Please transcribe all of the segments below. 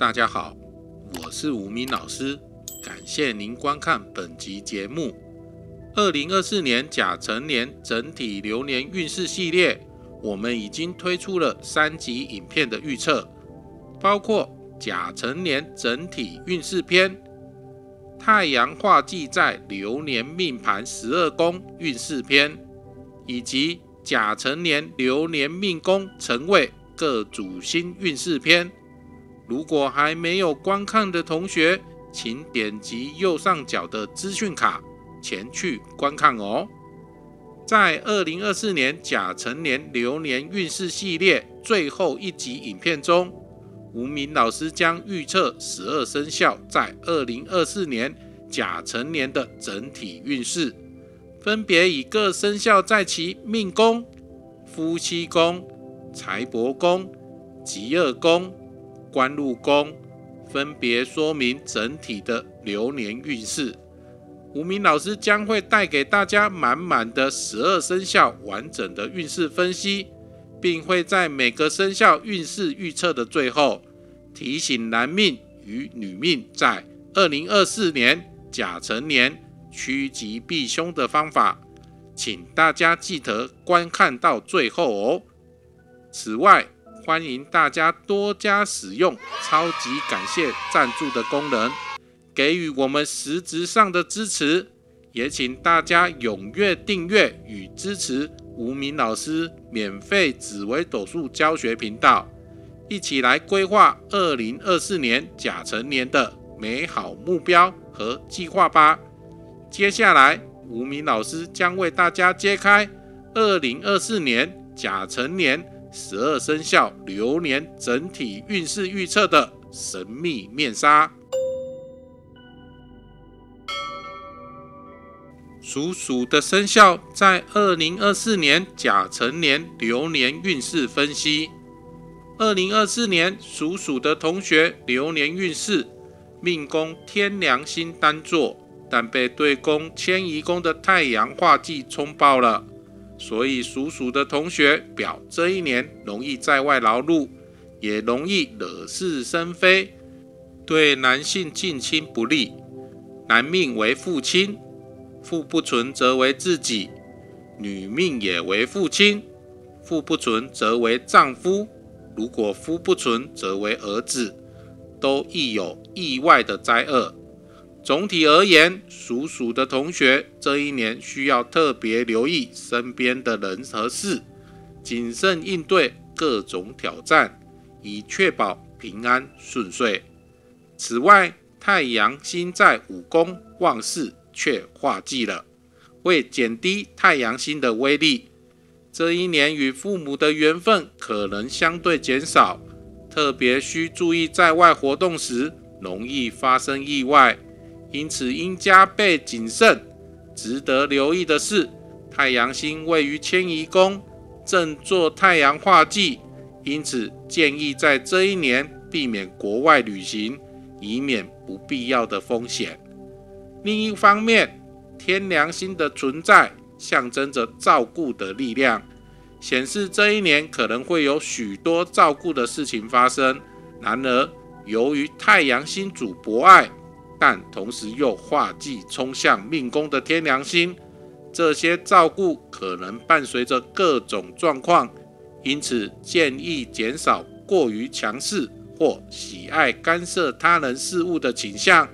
大家好，我是吴明老师，感谢您观看本集节目。二零二四年甲辰年整体流年运势系列，我们已经推出了三集影片的预测，包括甲辰年整体运势篇、太阳化忌在流年命盘十二宫运势篇，以及甲辰年流年命宫辰位各主星运势篇。如果还没有观看的同学，请点击右上角的资讯卡前去观看哦。在二零二四年甲辰年流年运势系列最后一集影片中，吴明老师将预测十二生肖在二零二四年甲辰年的整体运势，分别以各生肖在其命宫、夫妻宫、财帛宫、吉厄宫。官禄宫分别说明整体的流年运势。吴明老师将会带给大家满满的十二生肖完整的运势分析，并会在每个生肖运势预测的最后提醒男命与女命在二零二四年甲辰年趋吉避凶的方法，请大家记得观看到最后哦。此外，欢迎大家多加使用超级感谢赞助的功能，给予我们实质上的支持。也请大家踊跃订阅与支持吴明老师免费紫微斗数教学频道，一起来规划二零二四年甲辰年的美好目标和计划吧。接下来，吴明老师将为大家揭开二零二四年甲辰年。十二生肖流年整体运势预测的神秘面纱。属鼠的生肖在二零二四年甲辰年流年运势分析。二零二四年属鼠的同学流年运势，命宫天梁星单坐，但被对宫迁移宫的太阳化忌冲爆了。所以属鼠的同学表这一年容易在外劳碌，也容易惹是生非，对男性近亲不利。男命为父亲，父不存则为自己；女命也为父亲，父不存则为丈夫。如果夫不存，则为儿子，都易有意外的灾厄。总体而言，属鼠的同学这一年需要特别留意身边的人和事，谨慎应对各种挑战，以确保平安顺遂。此外，太阳星在五宫旺事却化忌了，为减低太阳星的威力，这一年与父母的缘分可能相对减少，特别需注意在外活动时容易发生意外。因此应加倍谨慎。值得留意的是，太阳星位于迁移宫，正做太阳化忌，因此建议在这一年避免国外旅行，以免不必要的风险。另一方面，天梁星的存在象征着照顾的力量，显示这一年可能会有许多照顾的事情发生。然而，由于太阳星主博爱。但同时又化忌冲向命宫的天良星，这些照顾可能伴随着各种状况，因此建议减少过于强势或喜爱干涉他人事物的倾向，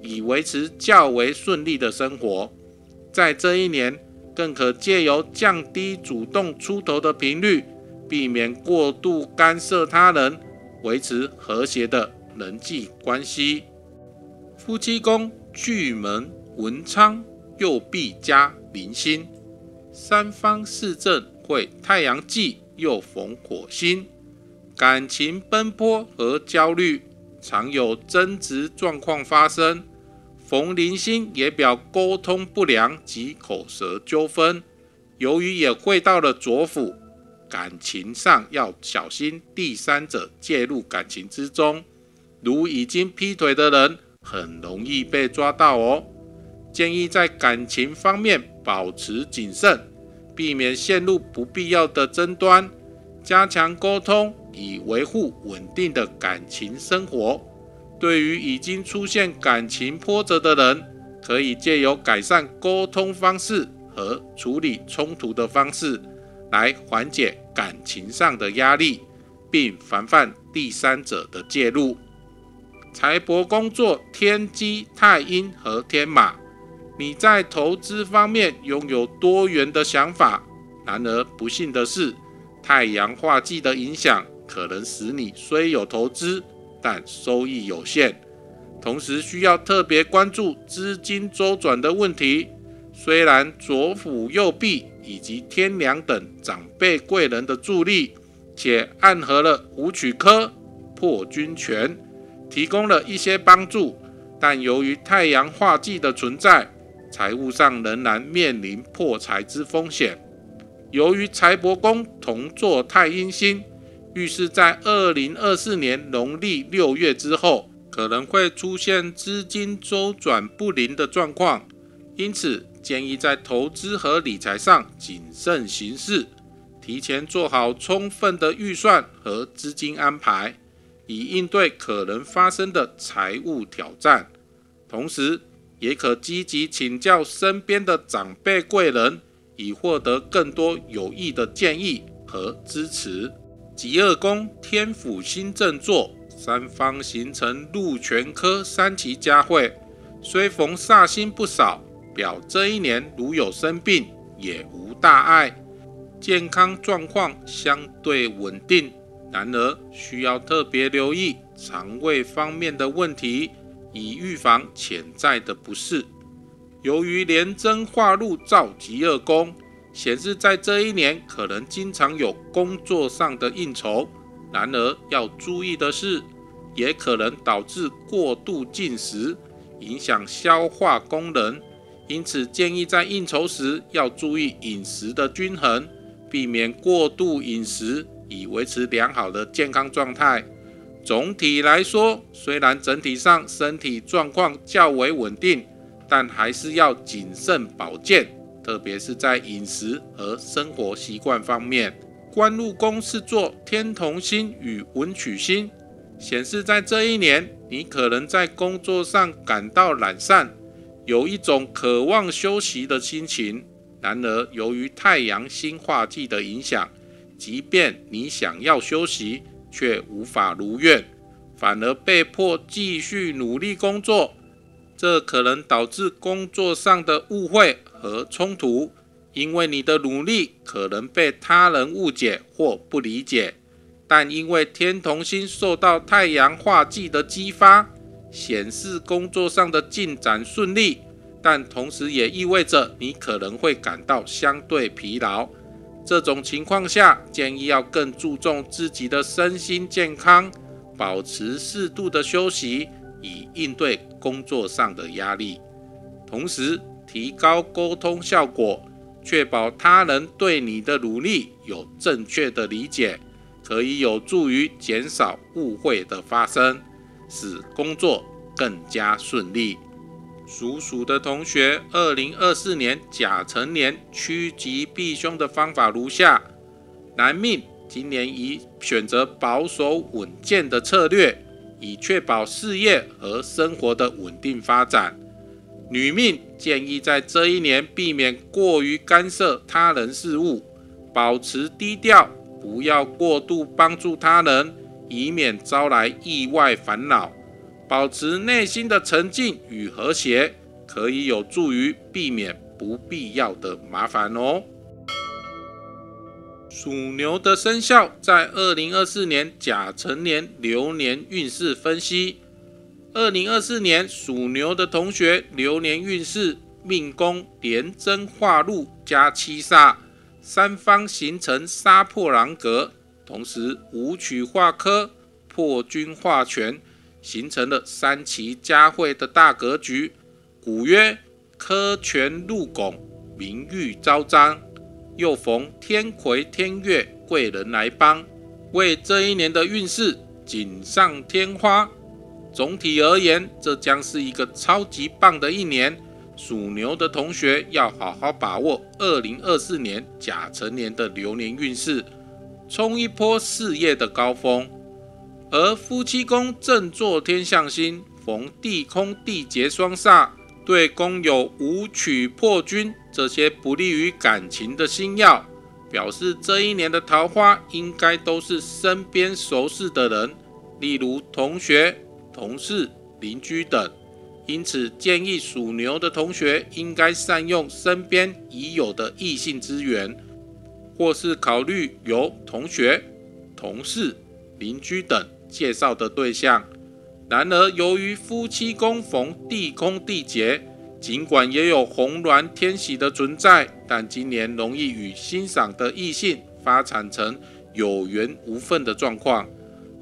以维持较为顺利的生活。在这一年，更可借由降低主动出头的频率，避免过度干涉他人，维持和谐的人际关系。夫妻宫巨门文昌右弼加零星，三方四正会太阳忌又逢火星，感情奔波和焦虑，常有争执状况发生。逢零星也表沟通不良及口舌纠纷。由于也会到了左辅，感情上要小心第三者介入感情之中，如已经劈腿的人。很容易被抓到哦，建议在感情方面保持谨慎，避免陷入不必要的争端。加强沟通，以维护稳定的感情生活。对于已经出现感情波折的人，可以借由改善沟通方式和处理冲突的方式，来缓解感情上的压力，并防范第三者的介入。财帛工作天机、太阴和天马，你在投资方面拥有多元的想法。然而不幸的是，太阳化忌的影响可能使你虽有投资，但收益有限。同时需要特别关注资金周转的问题。虽然左辅右弼以及天梁等长辈贵人的助力，且暗合了武曲科破军权，提供了一些帮助，但由于太阳化忌的存在，财务上仍然面临破财之风险。由于财帛宫同坐太阴星，预示在二零二四年农历六月之后。可能会出现资金周转不灵的状况，因此建议在投资和理财上谨慎行事，提前做好充分的预算和资金安排，以应对可能发生的财务挑战。同时，也可积极请教身边的长辈贵人，以获得更多有益的建议和支持。己二宫天府星正座。三方形成禄全科三奇佳会，虽逢煞星不少，表这一年如有生病也无大碍，健康状况相对稳定。然而需要特别留意肠胃方面的问题，以预防潜在的不适。由于连贞化禄造吉二宫，显示在这一年可能经常有工作上的应酬。然而要注意的是，也可能导致过度进食，影响消化功能。因此，建议在应酬时要注意饮食的均衡，避免过度饮食，以维持良好的健康状态。总体来说，虽然整体上身体状况较为稳定，但还是要谨慎保健，特别是在饮食和生活习惯方面。官禄宫是做天同星与文曲星，显示在这一年，你可能在工作上感到懒散，有一种渴望休息的心情。然而，由于太阳星化忌的影响，即便你想要休息，却无法如愿，反而被迫继续努力工作。这可能导致工作上的误会和冲突。因为你的努力可能被他人误解或不理解，但因为天同星受到太阳化忌的激发，显示工作上的进展顺利，但同时也意味着你可能会感到相对疲劳。这种情况下，建议要更注重自己的身心健康，保持适度的休息，以应对工作上的压力，同时提高沟通效果。确保他人对你的努力有正确的理解，可以有助于减少误会的发生，使工作更加顺利。属鼠的同学，二零二四年甲辰年趋吉避凶的方法如下：男命今年宜选择保守稳健的策略，以确保事业和生活的稳定发展。女命建议在这一年避免过于干涉他人事务，保持低调，不要过度帮助他人，以免招来意外烦恼。保持内心的沉静与和谐，可以有助于避免不必要的麻烦哦。属牛的生肖在二零二四年甲辰年流年运势分析。二零二四年属牛的同学，流年运势命宫连贞化禄加七煞，三方形成杀破狼格，同时武曲化科破军化权，形成了三齐佳会的大格局。古曰科权入拱，名誉昭彰。又逢天魁天月贵人来帮，为这一年的运势锦上添花。总体而言，这将是一个超级棒的一年。属牛的同学要好好把握二零二四年甲辰年的流年运势，冲一波事业的高峰。而夫妻宫正坐天象星，逢地空地劫双煞，对宫有五曲破军这些不利于感情的星耀，表示这一年的桃花应该都是身边熟识的人，例如同学、同事、邻居等。因此，建议属牛的同学应该善用身边已有的异性资源，或是考虑由同学、同事、邻居等介绍的对象。然而，由于夫妻宫逢地空地劫，尽管也有红鸾天喜的存在，但今年容易与欣赏的异性发展成有缘无分的状况，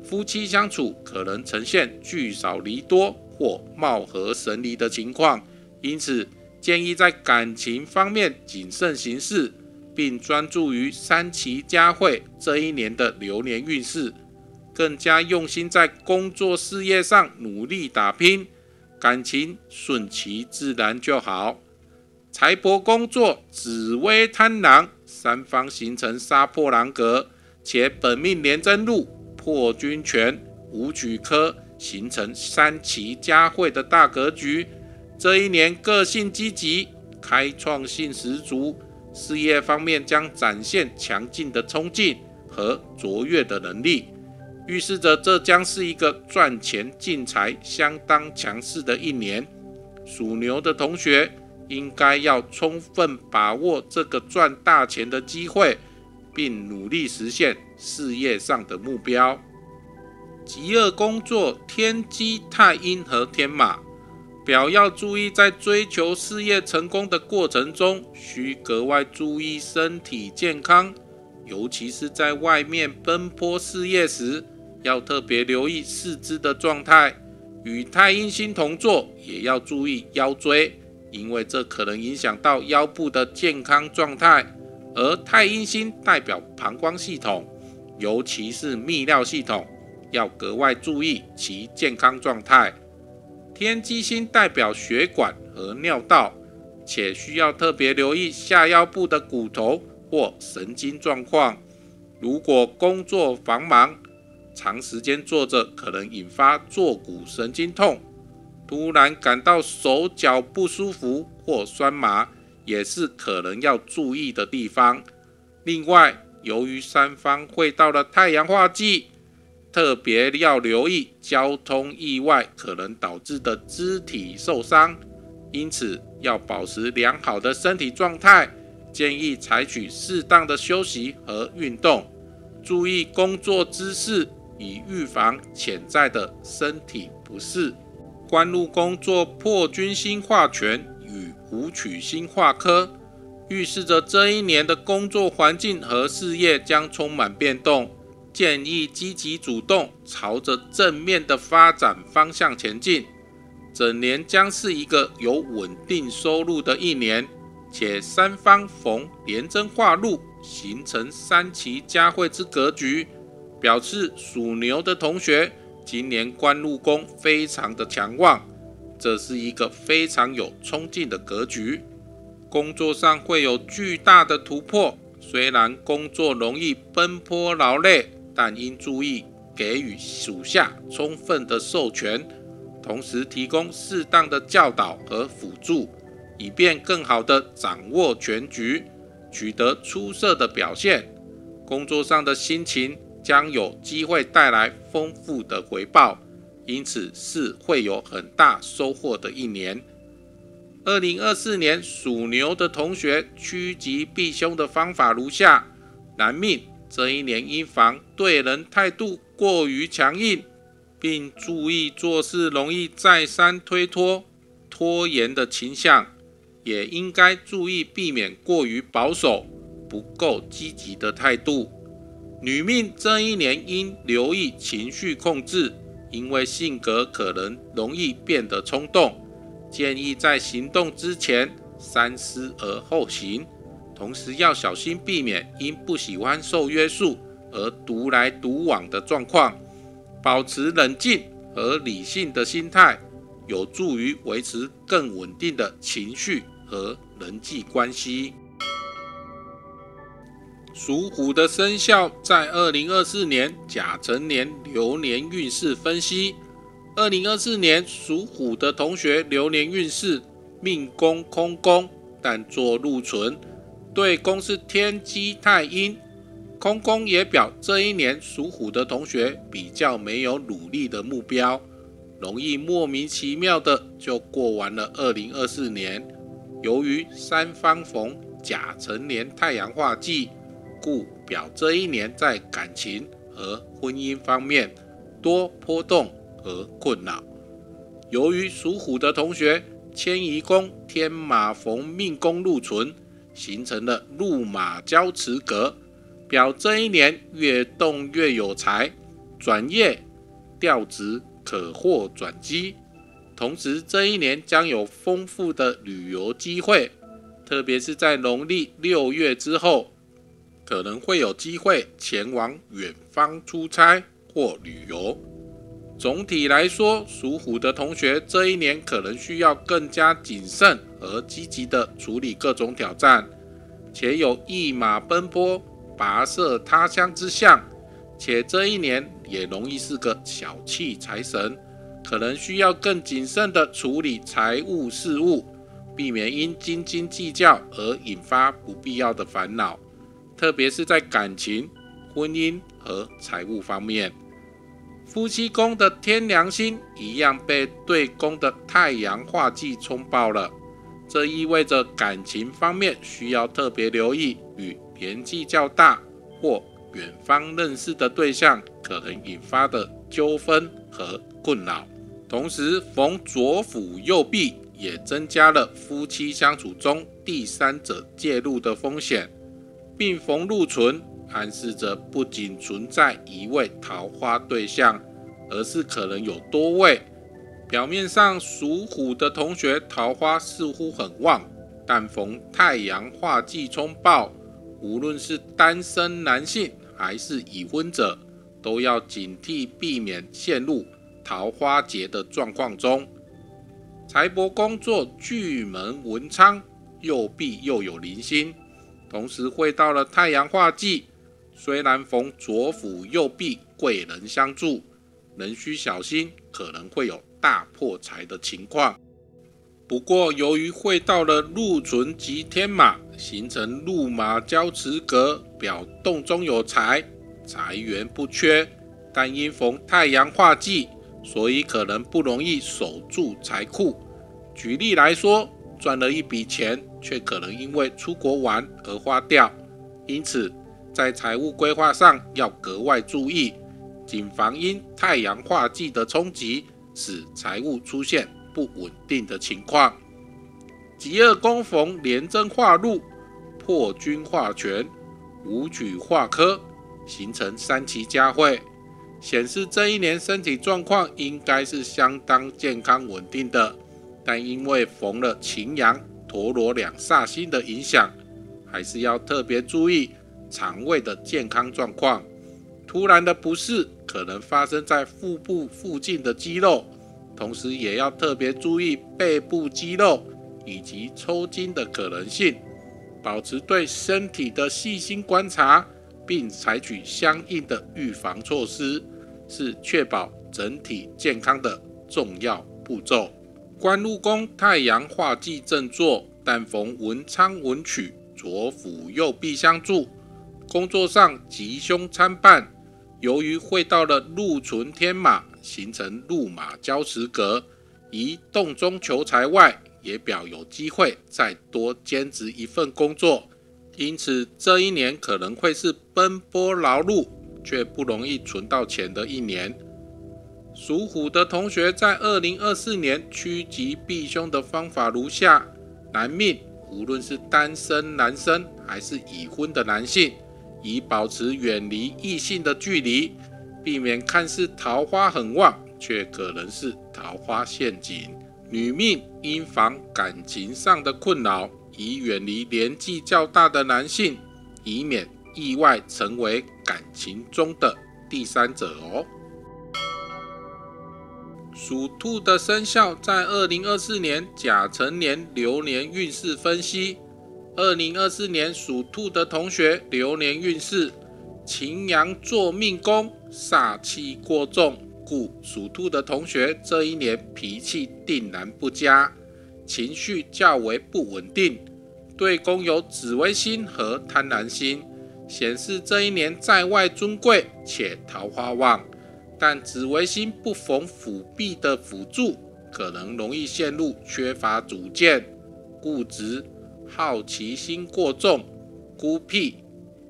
夫妻相处可能呈现聚少离多。或貌合神离的情况，因此建议在感情方面谨慎行事，并专注于三奇佳慧这一年的流年运势，更加用心在工作事业上努力打拼，感情顺其自然就好。财帛工作紫薇贪狼，三方形成杀破狼格，且本命连贞禄破军权武曲科。形成三奇佳慧的大格局，这一年个性积极、开创性十足，事业方面将展现强劲的冲劲和卓越的能力，预示着这将是一个赚钱进财相当强势的一年。属牛的同学应该要充分把握这个赚大钱的机会，并努力实现事业上的目标。极恶工作天机太阴和天马，表要注意，在追求事业成功的过程中，需格外注意身体健康，尤其是在外面奔波事业时，要特别留意四肢的状态。与太阴星同坐，也要注意腰椎，因为这可能影响到腰部的健康状态。而太阴星代表膀胱系统，尤其是泌尿系统。要格外注意其健康状态。天机星代表血管和尿道，且需要特别留意下腰部的骨头或神经状况。如果工作繁忙，长时间坐着可能引发坐骨神经痛，突然感到手脚不舒服或酸麻，也是可能要注意的地方。另外，由于三方会到了太阳化季。特别要留意交通意外可能导致的肢体受伤，因此要保持良好的身体状态，建议采取适当的休息和运动，注意工作姿势，以预防潜在的身体不适。官禄工作破军星化权与武曲星化科，预示着这一年的工作环境和事业将充满变动。建议积极主动，朝着正面的发展方向前进。整年将是一个有稳定收入的一年，且三方逢廉贞化禄，形成三奇佳慧之格局，表示属牛的同学今年官禄宫非常的强旺，这是一个非常有冲劲的格局。工作上会有巨大的突破，虽然工作容易奔波劳累。但应注意给予属下充分的授权，同时提供适当的教导和辅助，以便更好地掌握全局，取得出色的表现。工作上的心情将有机会带来丰富的回报，因此是会有很大收获的一年。二零二四年属牛的同学趋吉避凶的方法如下：男命。这一年应防对人态度过于强硬，并注意做事容易再三推脱、拖延的倾向，也应该注意避免过于保守、不够积极的态度。女命这一年应留意情绪控制，因为性格可能容易变得冲动，建议在行动之前三思而后行。同时要小心避免因不喜欢受约束而独来独往的状况，保持冷静和理性的心态，有助于维持更稳定的情绪和人际关系。属虎的生肖在二零二四年甲辰年流年运势分析。二零二四年属虎的同学流年运势命宫空宫，但做禄存，对宫是天机太阴。空宫也表这一年属虎的同学比较没有努力的目标，容易莫名其妙的就过完了二零二四年。由于三方逢甲辰年太阳化忌。故表这一年在感情和婚姻方面多波动和困扰。由于属虎的同学迁移宫天马逢命宫禄存，形成了禄马交持格，表这一年越动越有财，转业调职可获转机。同时，这一年将有丰富的旅游机会，特别是在农历六月之后。可能会有机会前往远方出差或旅游。总体来说，属虎的同学这一年可能需要更加谨慎和积极地处理各种挑战，且有一马奔波、跋涉他乡之象。且这一年也容易是个小气财神，可能需要更谨慎地处理财务事务，避免因斤斤计较而引发不必要的烦恼。特别是在感情、婚姻和财务方面，夫妻宫的天良星一样被对宫的太阳化忌冲爆了。这意味着感情方面需要特别留意与年纪较大或远方认识的对象可能引发的纠纷和困扰。同时，逢左辅右弼也增加了夫妻相处中第三者介入的风险。并逢禄存，暗示着不仅存在一位桃花对象，而是可能有多位。表面上属虎的同学桃花似乎很旺，但逢太阳化忌冲爆，无论是单身男性还是已婚者，都要警惕避免陷入桃花劫的状况中。财帛工作巨门文昌，右臂又有灵星。同时会到了太阳化忌，虽然逢左辅右弼贵人相助，仍需小心，可能会有大破财的情况。不过由于会到了禄存及天马，形成禄马交持格，表动中有财，财源不缺，但因逢太阳化忌，所以可能不容易守住财库。举例来说。赚了一笔钱，却可能因为出国玩而花掉，因此在财务规划上要格外注意，谨防因太阳化忌的冲击，使财务出现不稳定的情况。吉二宫逢廉贞化禄，破军化权，武曲化科，形成三奇佳会，显示这一年身体状况应该是相当健康稳定的。但因为逢了擎羊、陀罗两煞星的影响，还是要特别注意肠胃的健康状况。突然的不适可能发生在腹部附近的肌肉，同时也要特别注意背部肌肉以及抽筋的可能性。保持对身体的细心观察，并采取相应的预防措施，是确保整体健康的重要步骤。官禄宫太阳化忌正坐，但逢文昌文曲左辅右弼相助，工作上吉凶参半。由于会到了禄存天马，形成禄马交持格，移动中求财外，也表有机会再多兼职一份工作。因此，这一年可能会是奔波劳碌却不容易存到钱的一年。属虎的同学在二零二四年趋吉避凶的方法如下：男命无论是单身男生还是已婚的男性，以保持远离异性的距离，避免看似桃花很旺，却可能是桃花陷阱。女命应防感情上的困扰，以远离年纪较大的男性，以免意外成为感情中的第三者哦。属兔的生肖在二零二四年甲辰年流年运势分析。二零二四年属兔的同学流年运势：擎羊座命宫，煞气过重，故属兔的同学这一年脾气定然不佳，情绪较为不稳定。对宫有紫微星和贪婪星，显示这一年在外尊贵且桃花旺。但紫微星不逢辅弼的辅助，可能容易陷入缺乏主见、固执、好奇心过重、孤僻、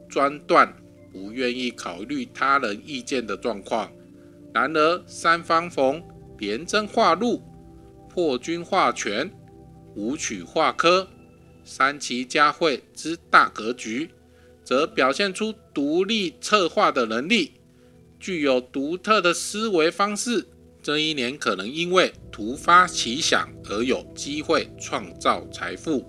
专断、不愿意考虑他人意见的状况。然而三方逢廉贞化禄、破军化权、武曲化科。三奇佳慧之大格局，则表现出独立策划的能力，具有独特的思维方式。这一年可能因为突发奇想而有机会创造财富，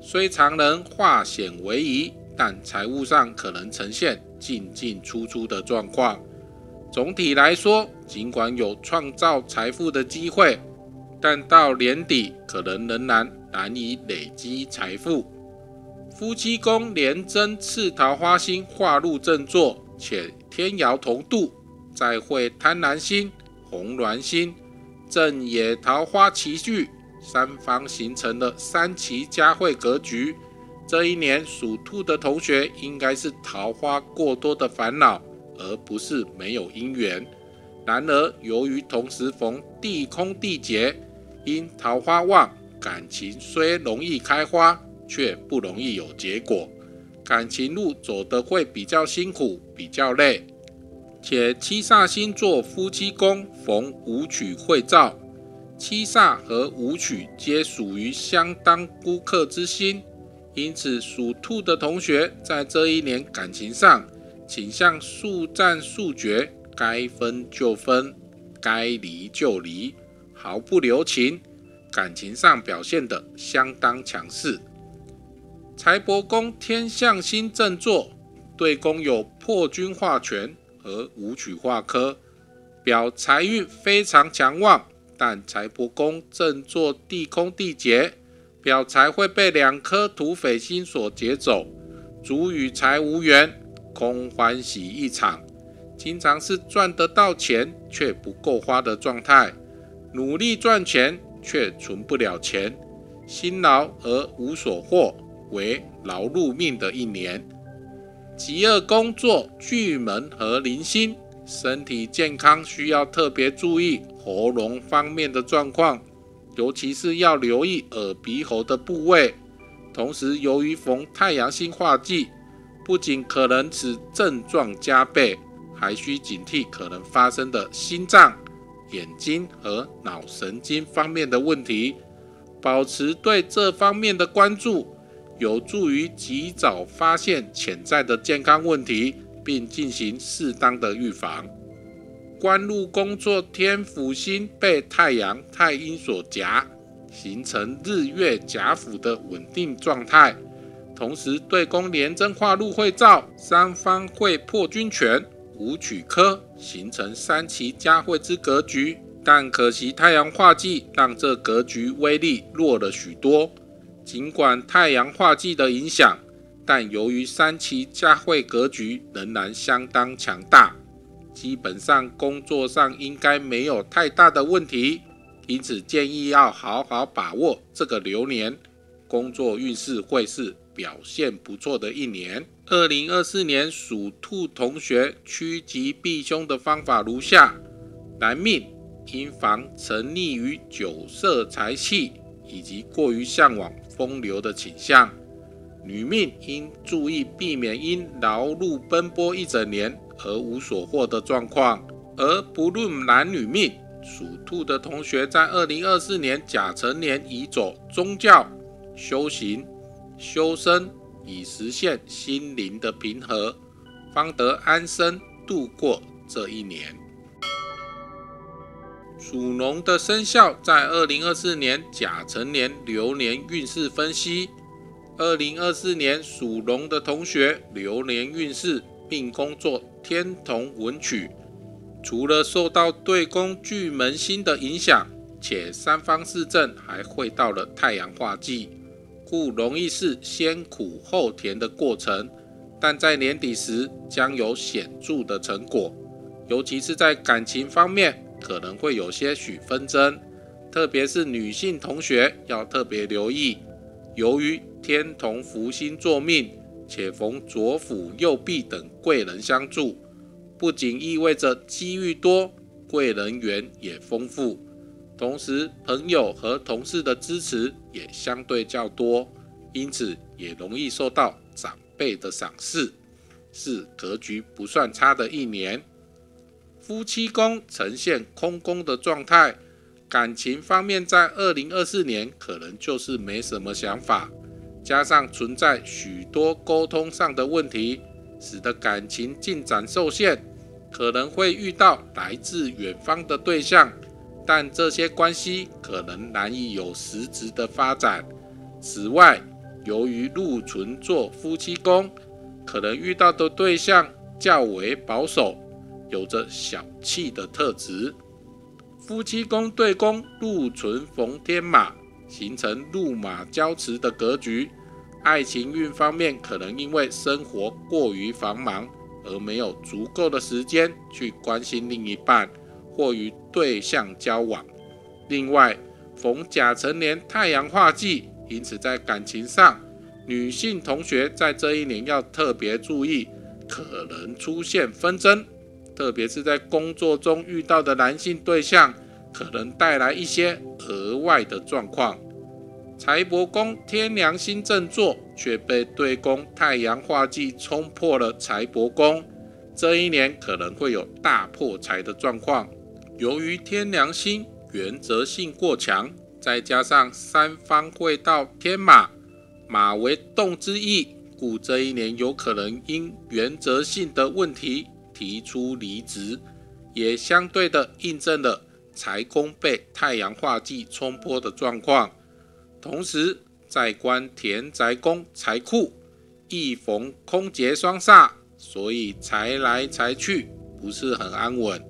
虽常能化险为夷，但财务上可能呈现进进出出的状况。总体来说，尽管有创造财富的机会，但到年底可能仍然。难以累积财富。夫妻宫连贞次桃花星化入正座，且天姚同度，再会贪婪星、红鸾星、正野桃花齐聚，三方形成了三奇佳会格局。这一年属兔的同学，应该是桃花过多的烦恼，而不是没有姻缘。然而，由于同时逢地空地劫，因桃花旺。感情虽容易开花，却不容易有结果。感情路走得会比较辛苦，比较累。且七煞星座夫妻宫逢武曲会照，七煞和武曲皆属于相当孤客之星，因此属兔的同学在这一年感情上倾向速战速决，该分就分，该离就离，毫不留情。感情上表现得相当强势。财帛宫天象星正坐，对宫有破军化权和武曲化科，表财运非常强旺。但财帛宫正坐地空地劫，表财会被两颗土匪星所劫走，主与财无缘，空欢喜一场。经常是赚得到钱却不够花的状态，努力赚钱。却存不了钱，辛劳而无所获，为劳碌命的一年。极恶工作巨门和零星，身体健康需要特别注意喉咙方面的状况，尤其是要留意耳鼻喉的部位。同时，由于逢太阳星化忌，不仅可能使症状加倍，还需警惕可能发生的心脏。眼睛和脑神经方面的问题，保持对这方面的关注，有助于及早发现潜在的健康问题，并进行适当的预防。官禄工作天府星被太阳、太阴所夹，形成日月夹辅的稳定状态，同时对宫连贞化禄会照，三方会破军权。武曲科形成三奇佳会之格局，但可惜太阳化忌让这格局威力弱了许多。尽管太阳化忌的影响，但由于三奇佳会格局仍然相当强大，基本上工作上应该没有太大的问题。因此建议要好好把握这个流年，工作运势会是表现不错的一年。二零二四年属兔同学趋吉避凶的方法如下：男命应防沉溺于酒色财气以及过于向往风流的倾向；女命应注意避免因劳碌奔波一整年而无所获的状况。而不论男女命，属兔的同学在二零二四年甲辰年宜走宗教、修行、修身。以实现心灵的平和，方得安身度过这一年。属龙的生肖在二零二四年甲辰年流年运势分析。二零二四年属龙的同学流年运势并工作天同文曲，除了受到对宫巨门星的影响，且三方四正还会到了太阳化忌。故容易是先苦后甜的过程，但在年底时将有显著的成果。尤其是在感情方面，可能会有些许纷争，特别是女性同学要特别留意。由于天同福星作命，且逢左辅右弼等贵人相助，不仅意味着机遇多，贵人缘也丰富。同时，朋友和同事的支持也相对较多，因此也容易受到长辈的赏识，是格局不算差的一年。夫妻宫呈现空宫的状态，感情方面在二零二四年可能就是没什么想法，加上存在许多沟通上的问题，使得感情进展受限，可能会遇到来自远方的对象，但这些关系可能难以有实质的发展。此外，由于禄存做夫妻宫，可能遇到的对象较为保守。有着小气的特质，夫妻宫对宫禄存逢天马，形成禄马交持的格局。爱情运方面，可能因为生活过于繁忙，而没有足够的时间去关心另一半或与对象交往。另外，逢甲辰年太阳化忌，因此在感情上，女性同学在这一年要特别注意，可能出现纷争。特别是在工作中遇到的男性对象，可能带来一些额外的状况。财帛宫天梁星正坐，却被对宫太阳化忌冲破了财帛宫，这一年可能会有大破财的状况。由于天梁星原则性过强，再加上三方会到天马，马为动之意，故这一年有可能因原则性的问题。提出离职，也相对的印证了财宫被太阳化忌冲破的状况。同时，在观田宅宫财库亦逢空劫双煞，所以财来财去不是很安稳。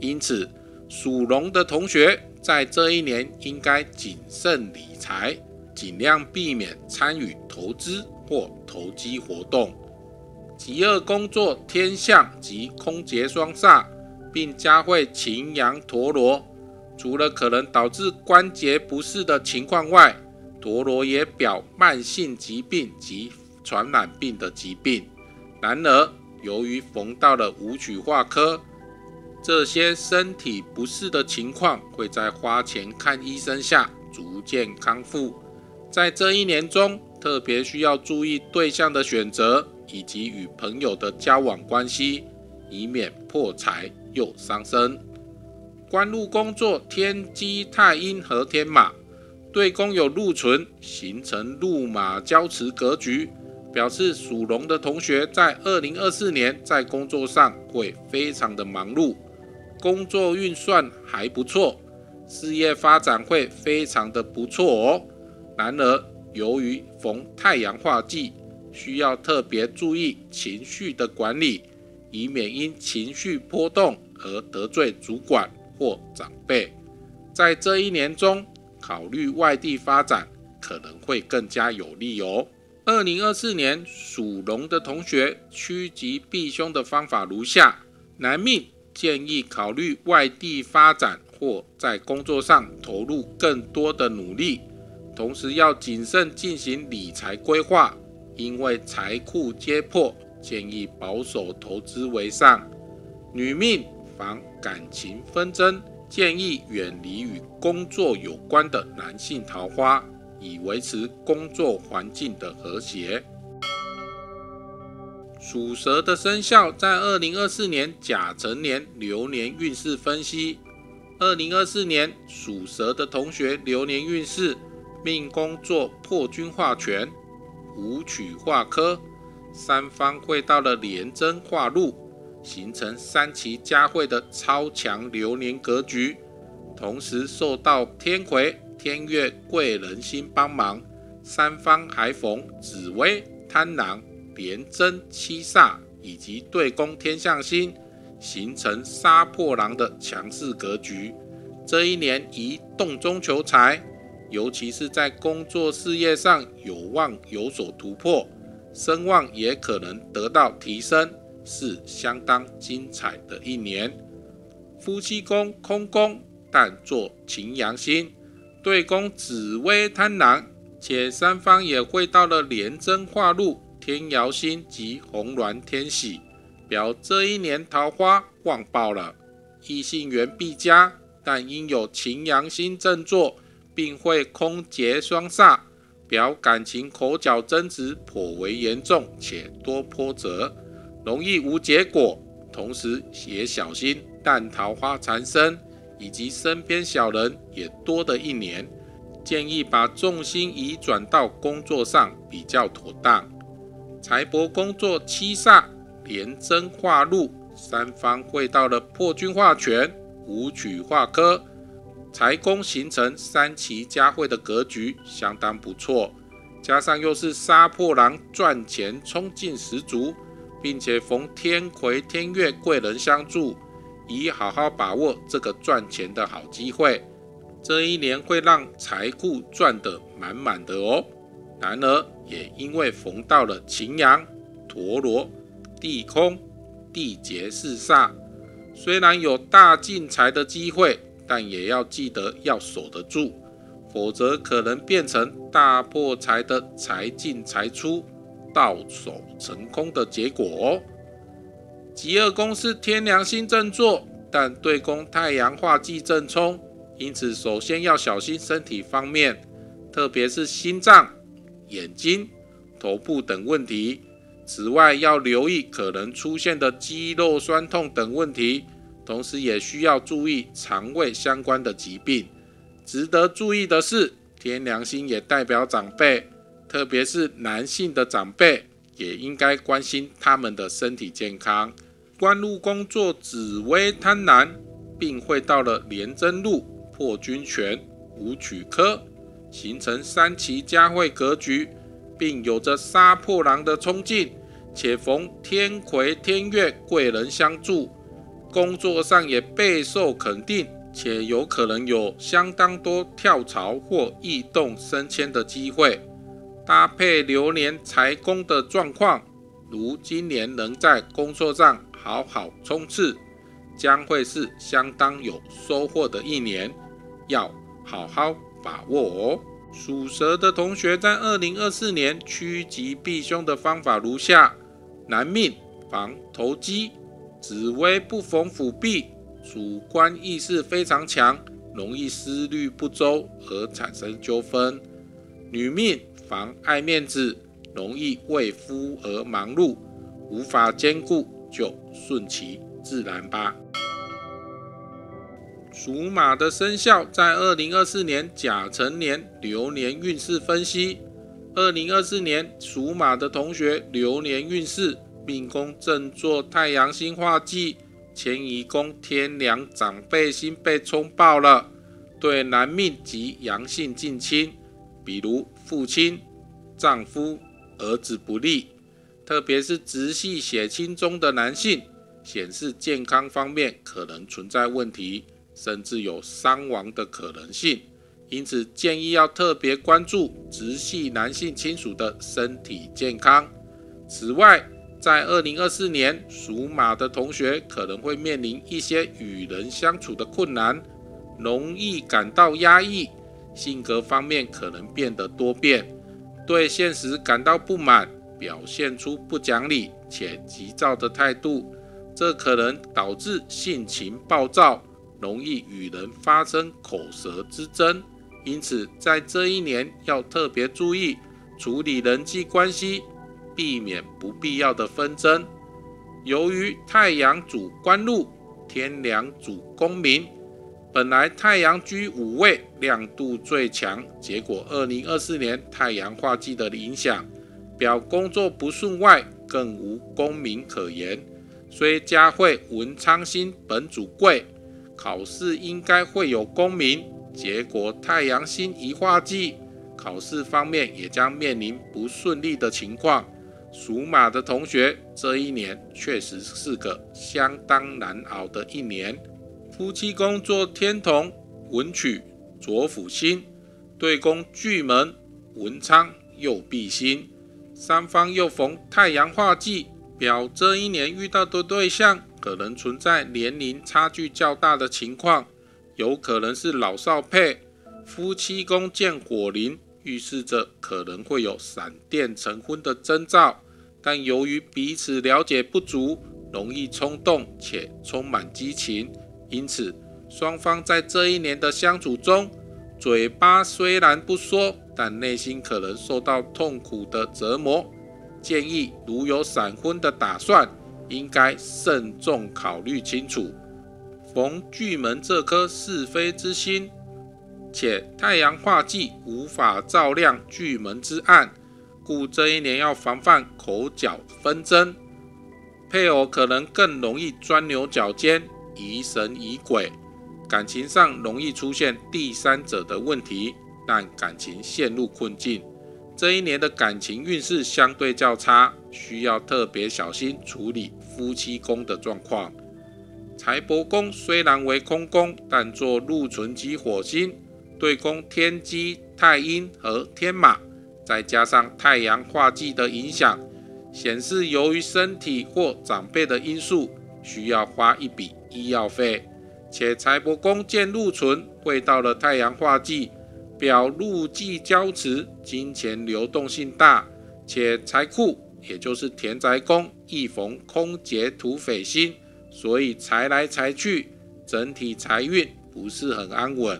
因此，属龙的同学在这一年应该谨慎理财，尽量避免参与投资或投机活动。己二工作天象及空劫双煞，并加会擎羊陀罗，除了可能导致关节不适的情况外，陀罗也表慢性疾病及传染病的疾病。然而，由于逢到了武曲化科，这些身体不适的情况会在花钱看医生下逐渐康复。在这一年中，特别需要注意对象的选择。以及与朋友的交往关系，以免破财又伤身。官禄工作天机太阴和天马对宫有禄存，形成禄马交持格局，表示属龙的同学在二零二四年在工作上会非常的忙碌，工作运算还不错，事业发展会非常的不错哦。然而由于逢太阳化忌。需要特别注意情绪的管理，以免因情绪波动而得罪主管或长辈。在这一年中，考虑外地发展可能会更加有利哦。二零二四年属龙的同学趋吉避凶的方法如下：男命建议考虑外地发展或在工作上投入更多的努力，同时要谨慎进行理财规划。因为财库皆破，建议保守投资为上。女命防感情纷争，建议远离与工作有关的男性桃花，以维持工作环境的和谐。属蛇的生肖在二零二四年甲辰年流年运势分析。二零二四年属蛇的同学流年运势，命宫作破军化权。武曲化科，三方会到了廉贞化禄，形成三奇佳会的超强流年格局。同时受到天魁、天月贵人星帮忙，三方还逢紫薇、贪狼、廉贞七煞以及对宫天象星，形成杀破狼的强势格局。这一年宜动中求财，尤其是在工作事业上有望有所突破，声望也可能得到提升，是相当精彩的一年。夫妻宫空宫，但做擎羊星，对宫紫微贪狼，且三方也会到了廉贞化禄、天姚星及红鸾天喜，表这一年桃花旺爆了，异性缘必佳，但因有擎羊星正坐。并会空结双煞，表感情口角争执颇为严重且多波折，容易无结果。同时也小心淡桃花缠身，以及身边小人也多的一年。建议把重心移转到工作上比较妥当。财帛工作七煞连贞化禄，三方会到了破军化权，武曲化科。财宫形成三奇佳会的格局相当不错，加上又是杀破狼赚钱冲劲十足，并且逢天魁天月贵人相助，以好好把握这个赚钱的好机会。这一年会让财库赚得满满的哦。然而也因为逢到了擎羊、陀螺、地空、地劫四煞，虽然有大进财的机会。但也要记得要守得住，否则可能变成大破财的财进财出、到手成空的结果哦。极恶宫是天良星正坐，但对宫太阳化忌正冲，因此首先要小心身体方面，特别是心脏、眼睛、头部等问题。此外，要留意可能出现的肌肉酸痛等问题。同时也需要注意肠胃相关的疾病。值得注意的是，天良星也代表长辈，特别是男性的长辈，也应该关心他们的身体健康。官禄工作紫薇贪婪，并会到了廉贞禄破军权武曲科，形成三奇佳会格局，并有着杀破狼的冲劲，且逢天魁天月贵人相助。工作上也备受肯定，且有可能有相当多跳槽或异动升迁的机会。搭配流年财宫的状况，如今年能在工作上好好冲刺，将会是相当有收获的一年，要好好把握哦。属蛇的同学在二零二四年趋吉避凶的方法如下：男命防投机。紫薇不逢辅弼，主观意识非常强，容易思虑不周而产生纠纷。女命防爱面子，容易为夫而忙碌，无法兼顾，就顺其自然吧。属马的生肖在二零二四年甲辰年流年运势分析。二零二四年属马的同学流年运势。命宫正坐太阳星化忌，迁移宫天梁长辈星被冲爆了，对男命及阳性近亲，比如父亲、丈夫、儿子不利，特别是直系血亲中的男性，显示健康方面可能存在问题，甚至有伤亡的可能性，因此建议要特别关注直系男性亲属的身体健康。此外，在二零二四年，属马的同学可能会面临一些与人相处的困难，容易感到压抑，性格方面可能变得多变，对现实感到不满，表现出不讲理且急躁的态度，这可能导致性情暴躁，容易与人发生口舌之争。因此，在这一年要特别注意处理人际关系。避免不必要的纷争。由于太阳主官禄，天梁主功名，本来太阳居五位，亮度最强。结果二零二四年太阳化忌的影响，表工作不顺外，更无功名可言。虽家会文昌星本主贵，考试应该会有功名。结果太阳星一化忌，考试方面也将面临不顺利的情况。属马的同学，这一年确实是个相当难熬的一年。夫妻宫做天同、文曲、左辅星，对宫巨门、文昌右弼星，三方又逢太阳化忌，表这一年遇到的对象可能存在年龄差距较大的情况，有可能是老少配。夫妻宫见火灵，预示着可能会有闪电成婚的征兆，但由于彼此了解不足，容易冲动且充满激情，因此双方在这一年的相处中，嘴巴虽然不说，但内心可能受到痛苦的折磨。建议如有闪婚的打算，应该慎重考虑清楚。逢巨门这颗是非之心。且太阳化忌无法照亮巨门之暗，故这一年要防范口角纷争，配偶可能更容易钻牛角尖、疑神疑鬼，感情上容易出现第三者的问题，让感情陷入困境。这一年的感情运势相对较差，需要特别小心处理夫妻宫的状况。财帛宫虽然为空宫，但做禄存及火星。对宫天机、太阴和天马，再加上太阳化忌的影响，显示由于身体或长辈的因素，需要花一笔医药费。且财帛宫见禄存，会到了太阳化忌，表禄忌交持，金钱流动性大，且财库也就是田宅宫易逢空劫土匪星，所以财来财去，整体财运不是很安稳。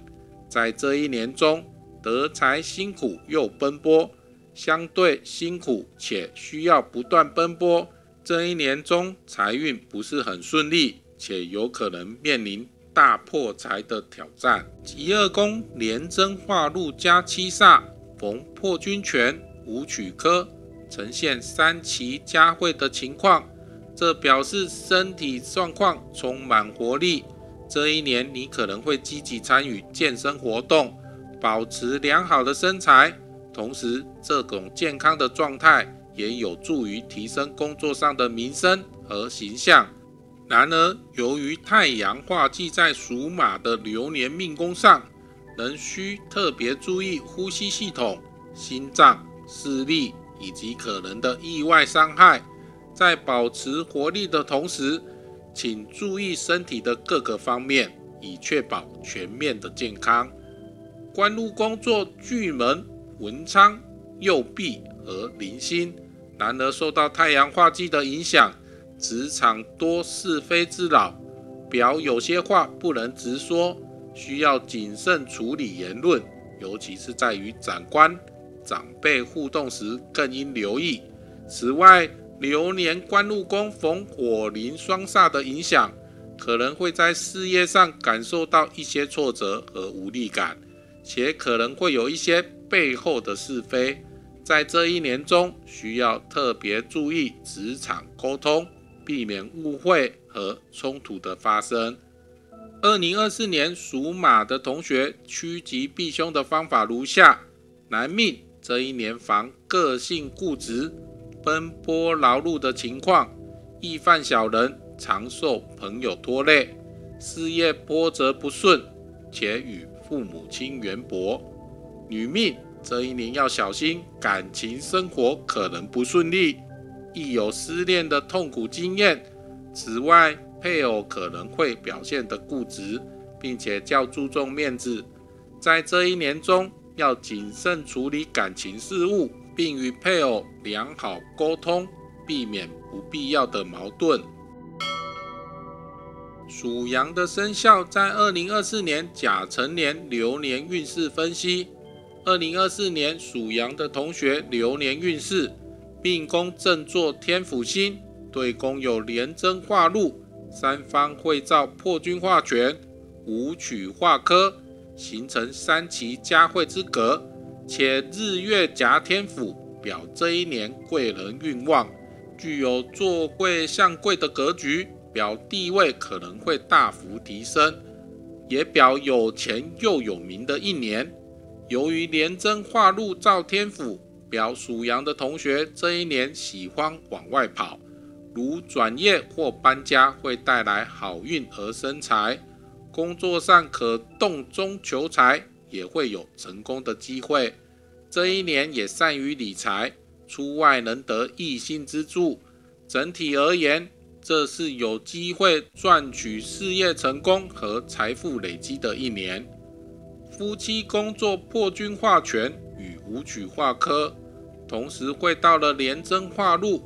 在这一年中，得财辛苦又奔波，相对辛苦且需要不断奔波。这一年中财运不是很顺利，且有可能面临大破财的挑战。极恶宫连贞化禄加七煞，逢破军权武曲科，呈现三奇加会的情况，这表示身体状况充满活力。这一年，你可能会积极参与健身活动，保持良好的身材。同时，这种健康的状态也有助于提升工作上的名声和形象。然而，由于太阳化忌在属马的流年命宫上，仍需特别注意呼吸系统、心脏、视力以及可能的意外伤害。在保持活力的同时，请注意身体的各个方面，以确保全面的健康。官禄工作巨门、文昌、右弼和零星，然而受到太阳化忌的影响，职场多是非之扰，表有些话不能直说，需要谨慎处理言论，尤其是在与长官、长辈互动时更应留意。此外，流年官禄宫逢火灵双煞的影响，可能会在事业上感受到一些挫折和无力感，且可能会有一些背后的是非。在这一年中，需要特别注意职场沟通，避免误会和冲突的发生。二零二四年属马的同学趋吉避凶的方法如下：男命这一年防个性固执。奔波劳碌的情况，易犯小人，常受朋友拖累，事业波折不顺，且与父母亲缘薄。女命这一年要小心感情生活可能不顺利，易有失恋的痛苦经验。此外，配偶可能会表现得固执，并且较注重面子。在这一年中，要谨慎处理感情事务。并与配偶良好沟通，避免不必要的矛盾。属羊的生肖在二零二四年甲辰年流年运势分析。二零二四年属羊的同学流年运势，命宫正坐天府星，对宫有连贞化禄，三方会照破军化权，武曲化科，形成三奇佳会之格。且日月夹天府，表这一年贵人运旺，具有坐贵向贵的格局，表地位可能会大幅提升，也表有钱又有名的一年。由于连贞化禄照天府，表属羊的同学这一年喜欢往外跑，如转业或搬家会带来好运和生财，工作上可动中求财。也会有成功的机会。这一年也善于理财，出外能得异性之助。整体而言，这是有机会赚取事业成功和财富累积的一年。夫妻工作破军化权与武曲化科，同时会到了廉贞化禄，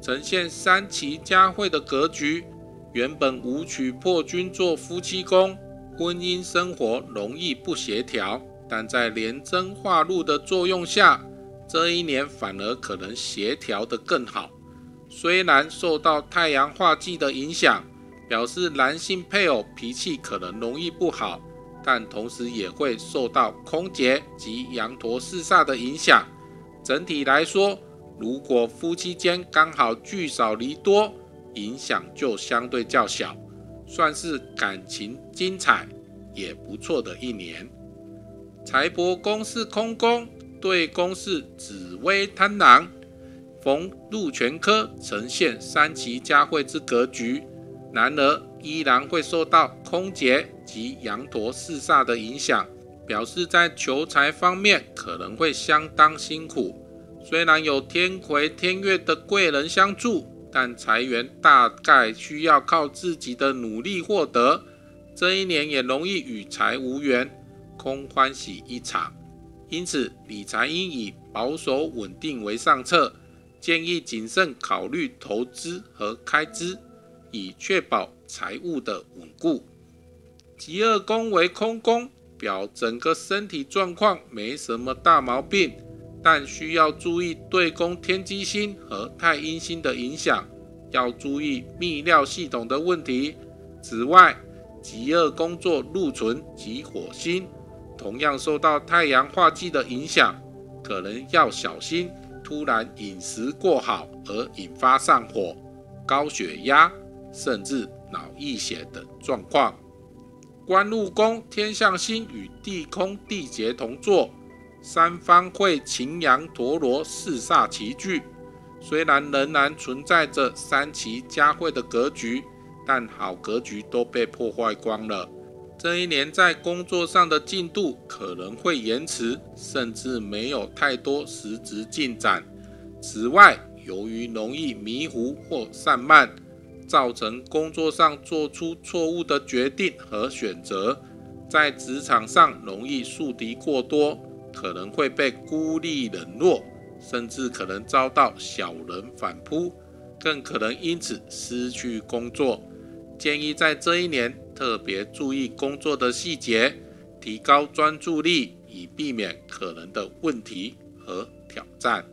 呈现三奇佳会的格局。原本武曲破军做夫妻宫，婚姻生活容易不协调，但在廉贞化禄的作用下，这一年反而可能协调得更好。虽然受到太阳化忌的影响，表示男性配偶脾气可能容易不好，但同时也会受到空劫及羊驼四煞的影响。整体来说，如果夫妻间刚好聚少离多，影响就相对较小，算是感情精彩也不错的一年。财帛宫是空宫，对宫是紫薇贪狼。逢禄全科呈现三奇佳会之格局，然而依然会受到空劫及羊驼四煞的影响，表示在求财方面可能会相当辛苦。虽然有天魁天月的贵人相助，但财源大概需要靠自己的努力获得。这一年也容易与财无缘，空欢喜一场。因此理财应以保守稳定为上策。建议谨慎考虑投资和开支，以确保财务的稳固。极恶宫为空宫，表整个身体状况没什么大毛病，但需要注意对宫天机星和太阴星的影响，要注意泌尿系统的问题。此外，极恶工作禄存及火星，同样受到太阳化忌的影响，可能要小心。突然饮食过好而引发上火、高血压，甚至脑溢血等状况。官禄宫天象星与地空地劫同坐，三方会擎羊陀罗四煞齐聚。虽然仍然存在着三奇佳会的格局，但好格局都被破坏光了。这一年在工作上的进度可能会延迟，甚至没有太多实质进展。此外，由于容易迷糊或散漫，造成工作上做出错误的决定和选择，在职场上容易树敌过多，可能会被孤立冷落，甚至可能遭到小人反扑，更可能因此失去工作。建议在这一年特别注意工作的细节，提高专注力，以避免可能的问题和挑战。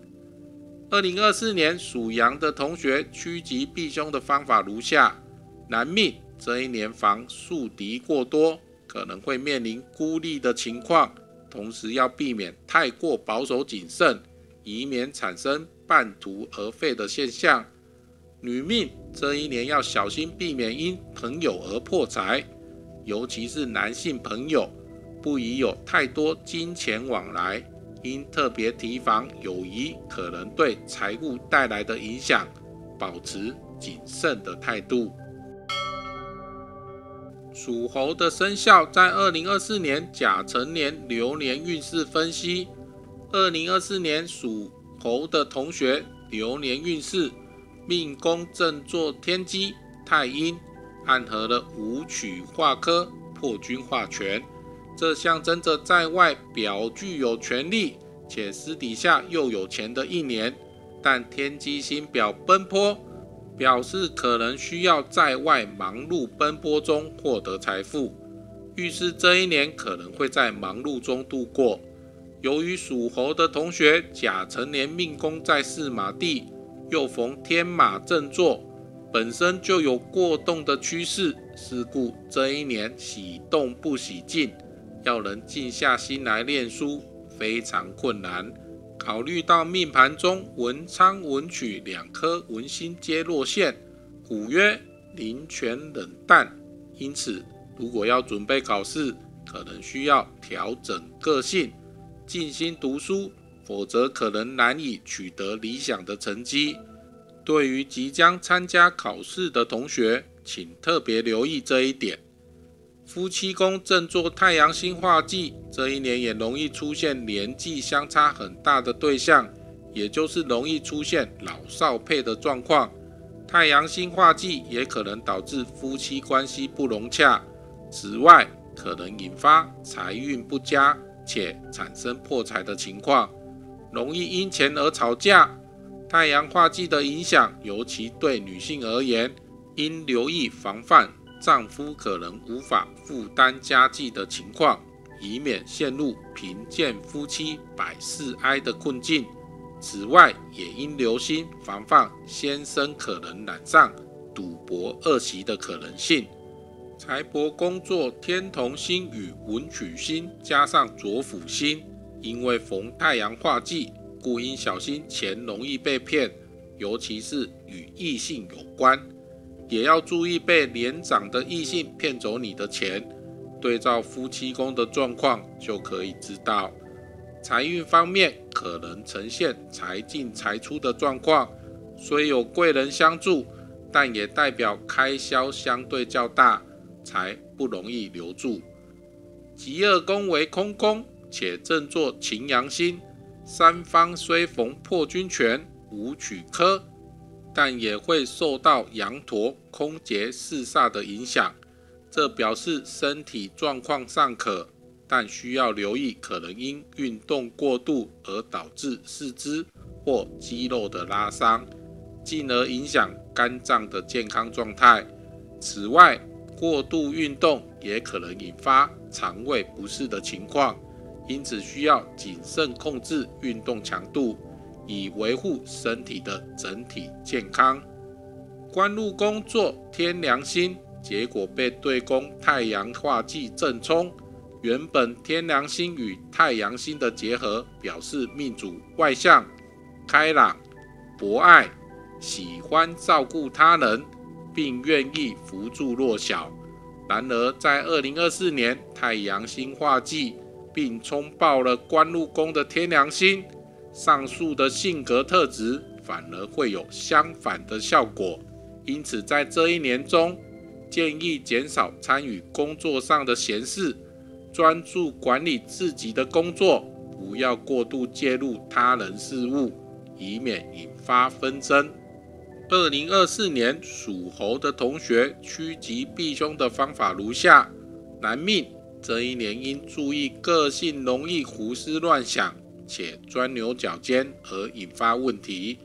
二零二四年属羊的同学趋吉避凶的方法如下：男命这一年防树敌过多，可能会面临孤立的情况，同时要避免太过保守谨慎，以免产生半途而废的现象。女命这一年要小心避免因朋友而破财，尤其是男性朋友，不宜有太多金钱往来，应特别提防友谊可能对财务带来的影响，保持谨慎的态度。属猴的生肖在二零二四年甲辰年流年运势分析，二零二四年属猴的同学流年运势。命宫正坐天机太阴，暗合了武曲化科破军化权，这象征着在外表具有权力，且私底下又有钱的一年。但天机星表奔波，表示可能需要在外忙碌奔波中获得财富，预示这一年可能会在忙碌中度过。由于属猴的同学甲辰年命宫在四马地。又逢天马正坐，本身就有过动的趋势，是故这一年喜动不喜静，要能静下心来念书非常困难。考虑到命盘中文昌文曲两颗文星皆落陷，古曰灵泉冷淡，因此如果要准备考试，可能需要调整个性，静心读书。否则可能难以取得理想的成绩。对于即将参加考试的同学，请特别留意这一点。夫妻宫正坐太阳星化忌，这一年也容易出现年纪相差很大的对象，也就是容易出现老少配的状况。太阳星化忌也可能导致夫妻关系不融洽，此外可能引发财运不佳且产生破财的情况，容易因钱而吵架。太阳化忌的影响尤其对女性而言，应留意防范。丈夫可能无法负担家计的情况，以免陷入贫贱夫妻百事哀的困境。此外，也应留心防范先生可能染上赌博恶习的可能性。财帛工作天同星与文曲星加上左辅星，因为逢太阳化忌，故应小心钱容易被骗，尤其是与异性有关。也要注意被年长的异性骗走你的钱。对照夫妻宫的状况，就可以知道财运方面可能呈现财进财出的状况。虽有贵人相助，但也代表开销相对较大，财不容易留住。吉二宫为空宫，且正坐擎羊星，三方虽逢破军权，无取科。但也会受到羊驼、空劫四煞的影响，这表示身体状况尚可，但需要留意可能因运动过度而导致四肢或肌肉的拉伤，进而影响肝脏的健康状态。此外，过度运动也可能引发肠胃不适的情况，因此需要谨慎控制运动强度。以维护身体的整体健康。官禄宫作天梁星，结果被对宫太阳化忌正冲。原本天梁星与太阳星的结合，表示命主外向、开朗、博爱，喜欢照顾他人，并愿意扶助弱小。然而，在二零二四年，太阳星化忌，并冲爆了官禄宫的天梁星。上述的性格特质反而会有相反的效果，因此在这一年中，建议减少参与工作上的闲事，专注管理自己的工作，不要过度介入他人事务，以免引发纷争。二零二四年属猴的同学趋吉避凶的方法如下：男命这一年应注意个性容易胡思乱想。且钻牛角尖而引发问题，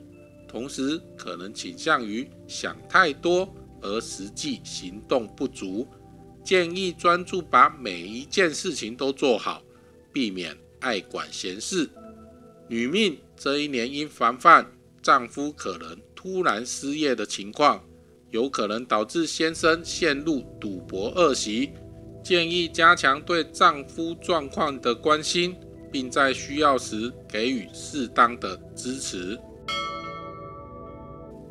同时可能倾向于想太多而实际行动不足。建议专注把每一件事情都做好，避免爱管闲事。女命这一年因防范丈夫可能突然失业的情况，有可能导致先生陷入赌博恶习，建议加强对丈夫状况的关心。并在需要时给予适当的支持。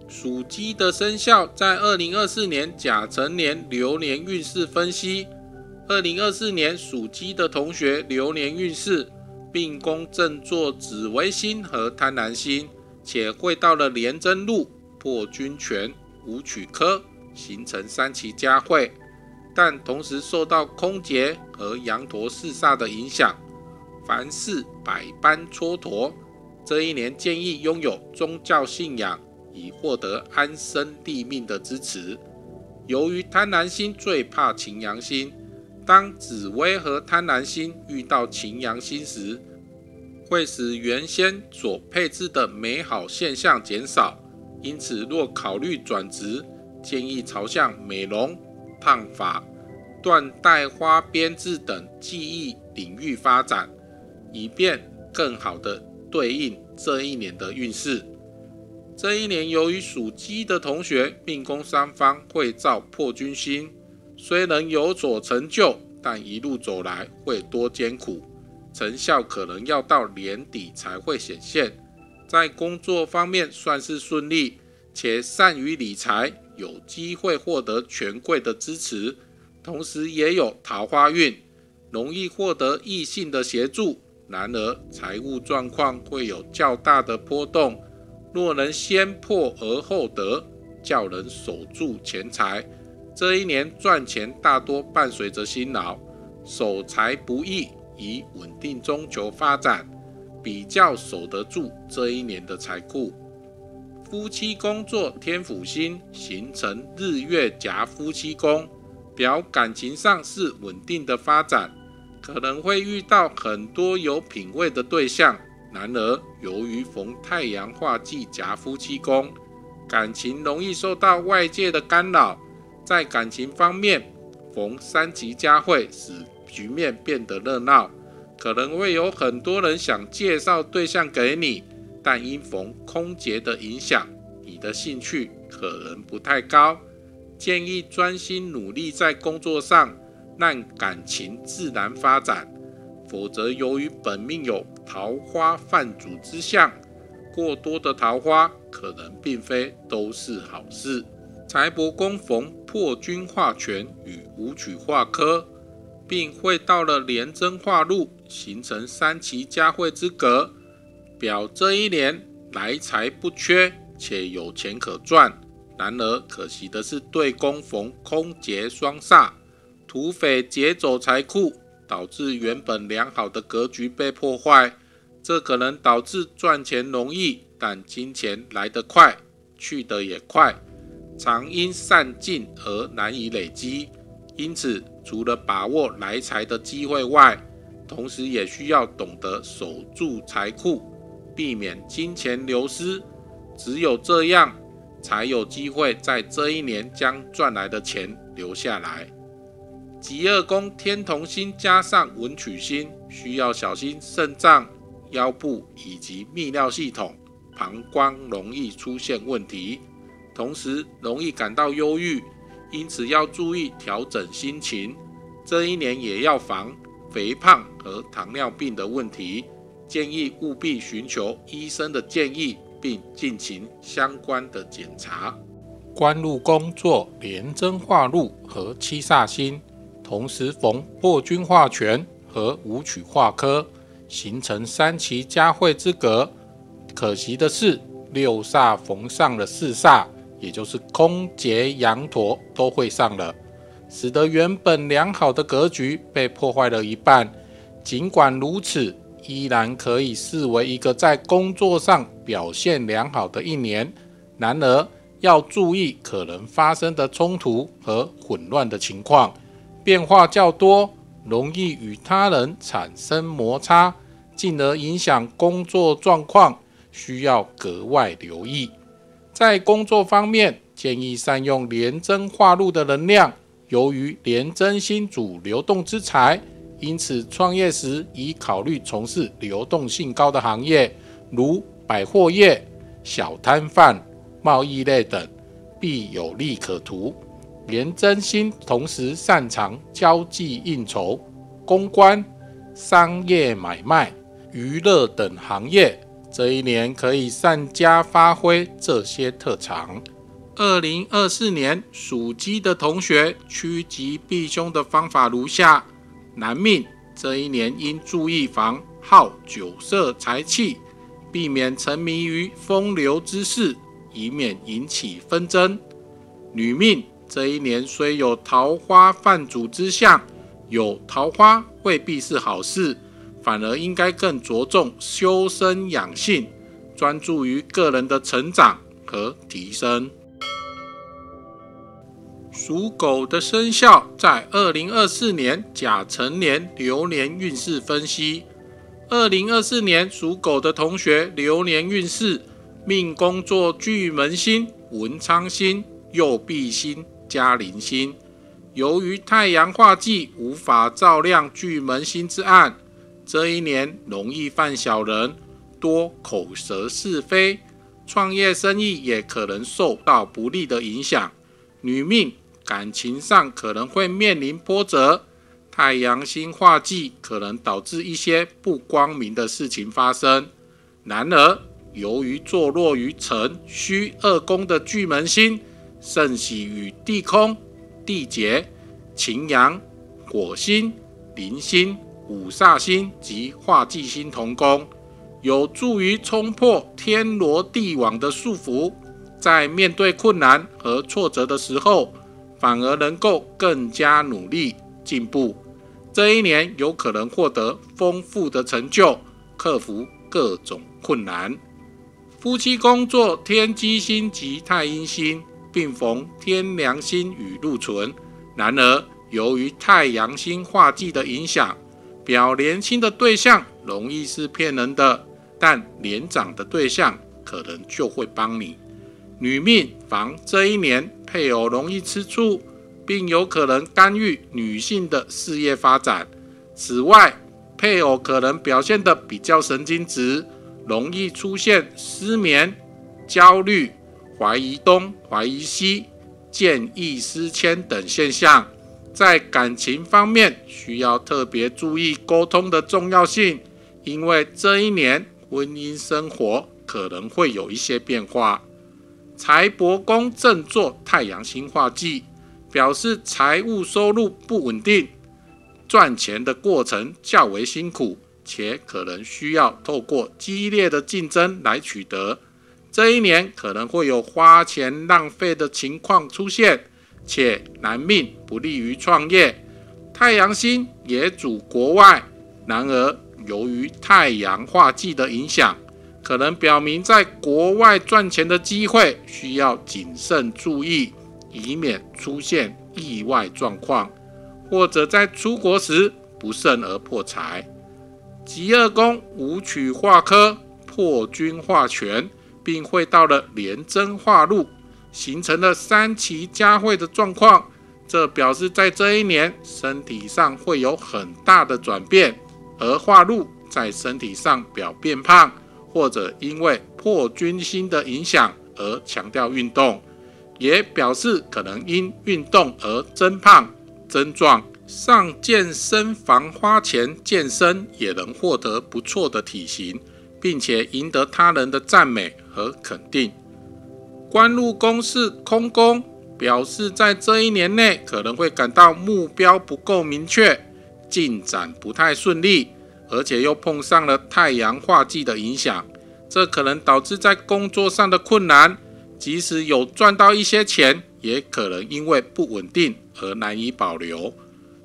属鸡的生肖在二零二四年甲辰年流年运势分析。二零二四年属鸡的同学流年运势，并宫正坐紫微星和贪婪星，且会到了廉贞禄、破军权、武曲科，形成三奇佳会，但同时受到空劫和羊驼四煞的影响。凡事百般蹉跎，这一年建议拥有宗教信仰，以获得安身立命的支持。由于贪婪星最怕擎羊星，当紫薇和贪婪星遇到擎羊星时，会使原先所配置的美好现象减少。因此，若考虑转职，建议朝向美容、烫发、缎带花编制等技艺领域发展。以便更好的对应这一年的运势。这一年由于属鸡的同学命宫三方会造破军星，虽能有所成就，但一路走来会多艰苦，成效可能要到年底才会显现。在工作方面算是顺利，且善于理财，有机会获得权贵的支持，同时也有桃花运，容易获得异性的协助。然而，财务状况会有较大的波动。若能先破而后得，叫人守住钱财，这一年赚钱大多伴随着辛劳，守财不易，以稳定中求发展，比较守得住这一年的财库。夫妻宫作天府星，形成日月夹夫妻宫，表感情上是稳定的发展，可能会遇到很多有品位的对象。然而，由于逢太阳化忌夹夫妻宫，感情容易受到外界的干扰。在感情方面，逢三吉佳会使局面变得热闹，可能会有很多人想介绍对象给你，但因逢空劫的影响，你的兴趣可能不太高。建议专心努力在工作上，让感情自然发展。否则，由于本命有桃花犯主之相，过多的桃花可能并非都是好事。财帛宫逢破军化权与武曲化科，并会到了廉贞化禄，形成三奇佳会之格，表这一年来财不缺，且有钱可赚。然而可惜的是，对宫逢空劫双煞，土匪劫走财库，导致原本良好的格局被破坏。这可能导致赚钱容易，但金钱来得快，去得也快。常因散尽而难以累积，因此除了把握来财的机会外，同时也需要懂得守住财库，避免金钱流失。只有这样，才有机会在这一年将赚来的钱留下来。极恶宫天同星加上文曲星，需要小心肾脏、腰部以及泌尿系统、膀胱容易出现问题。同时容易感到忧郁，因此要注意调整心情。这一年也要防肥胖和糖尿病的问题，建议务必寻求医生的建议，并进行相关的检查。官禄宫作廉贞化禄和七煞星，同时逢破军化权和武曲化科，形成三奇佳会之格。可惜的是，六煞逢上了四煞。也就是空劫羊驼都会上了，使得原本良好的格局被破坏了一半。尽管如此，依然可以视为一个在工作上表现良好的一年。然而，要注意可能发生的冲突和混乱的情况，变化较多，容易与他人产生摩擦，进而影响工作状况，需要格外留意。在工作方面，建议善用廉贞化禄的能量。由于廉贞星主流动之财，因此创业时宜考虑从事流动性高的行业，如百货业、小摊贩、贸易类等，必有利可图。廉贞星同时擅长交际应酬、公关、商业买卖、娱乐等行业。这一年可以善加发挥这些特长。二零二四年属鸡的同学趋吉避凶的方法如下：男命这一年应注意防好酒色财气，避免沉迷于风流之事，以免引起纷争。女命这一年虽有桃花泛主之相，有桃花未必是好事。反而应该更着重修身养性，专注于个人的成长和提升。属狗的生肖在二零二四年甲辰年流年运势分析。二零二四年属狗的同学流年运势，命宫作巨门星、文昌星、右弼星、嘉陵星。由于太阳化忌，无法照亮巨门星之暗。这一年容易犯小人，多口舌是非，创业生意也可能受到不利的影响。女命感情上可能会面临波折，太阳星化忌可能导致一些不光明的事情发生。然而，由于坐落于辰戌二宫的巨门星，盛喜与地空、地劫、擎羊、火星、铃星。五煞星及化忌星同宫，有助于冲破天罗地网的束缚。在面对困难和挫折的时候，反而能够更加努力进步。这一年有可能获得丰富的成就，克服各种困难。夫妻宫作天机星及太阴星，并逢天梁星与禄存。然而，由于太阳星化忌的影响，表年轻的对象容易是骗人的，但年长的对象可能就会帮你。女命防这一年配偶容易吃醋，并有可能干预女性的事业发展。此外，配偶可能表现得比较神经质。容易出现失眠、焦虑、怀疑东、怀疑西、见异思迁等现象。在感情方面，需要特别注意沟通的重要性，因为这一年婚姻生活可能会有一些变化。财帛宫正坐太阳星化忌，表示财务收入不稳定，赚钱的过程较为辛苦。且可能需要透过激烈的竞争来取得。这一年可能会有花钱浪费的情况出现，且难命不利于创业。太阳星也主国外，然而由于太阳化忌的影响，可能表明在国外赚钱的机会需要谨慎注意，以免出现意外状况，或者在出国时不慎而破财。极二宫武曲化科破军化权，并会到了连贞化禄，形成了三奇佳会的状况。这表示在这一年身体上会有很大的转变，而化禄在身体上表变胖，或者因为破军星的影响而强调运动，也表示可能因运动而增胖增壮。上健身房花钱健身也能获得不错的体型，并且赢得他人的赞美和肯定。官禄宫是空宫，表示在这一年内可能会感到目标不够明确，进展不太顺利，而且又碰上了太阳化忌的影响，这可能导致在工作上的困难。即使有赚到一些钱，也可能因为不稳定而难以保留。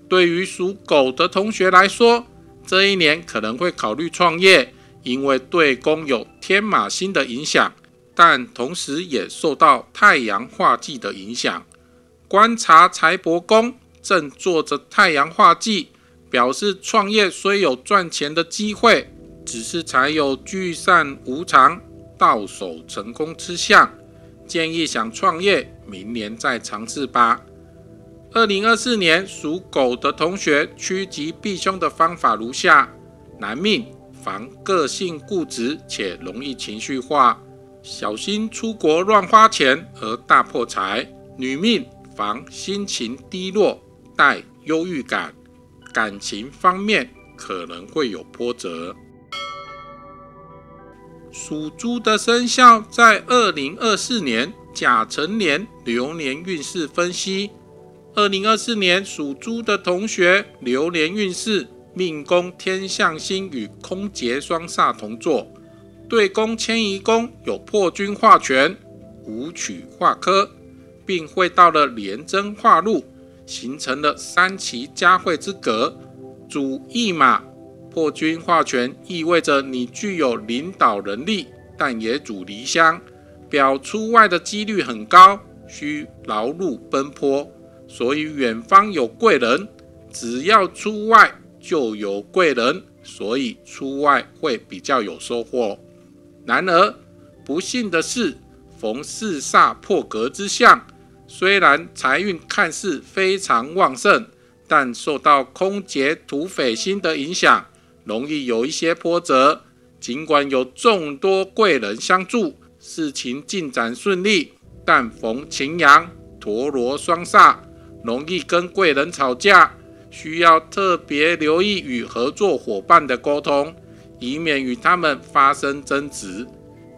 对于属狗的同学来说，这一年可能会考虑创业，因为对宫有天马星的影响，但同时也受到太阳化忌的影响。观察财帛宫正坐着太阳化忌，表示创业虽有赚钱的机会，只是才有聚散无常、到手成功之象。建议想创业，明年再尝试吧。二零二四年属狗的同学趋吉避凶的方法如下：男命防个性固执且容易情绪化，小心出国乱花钱而大破财；女命防心情低落带忧郁感，感情方面可能会有波折。属猪的生肖在二零二四年甲辰年流年运势分析。二零二四年属猪的同学，流年运势命宫天象星与空劫双煞同坐，对宫迁移宫有破军化权、武曲化科，并会到了廉贞化禄，形成了三奇佳会之格。主驿马破军化权，意味着你具有领导能力，但也主离乡，表出外的几率很高，需劳碌奔波。所以远方有贵人，只要出外就有贵人，所以出外会比较有收获。然而不幸的是，逢四煞破格之象，虽然财运看似非常旺盛，但受到空劫土匪星的影响，容易有一些波折。尽管有众多贵人相助，事情进展顺利，但逢擎羊、陀罗双煞。容易跟贵人吵架，需要特别留意与合作伙伴的沟通，以免与他们发生争执。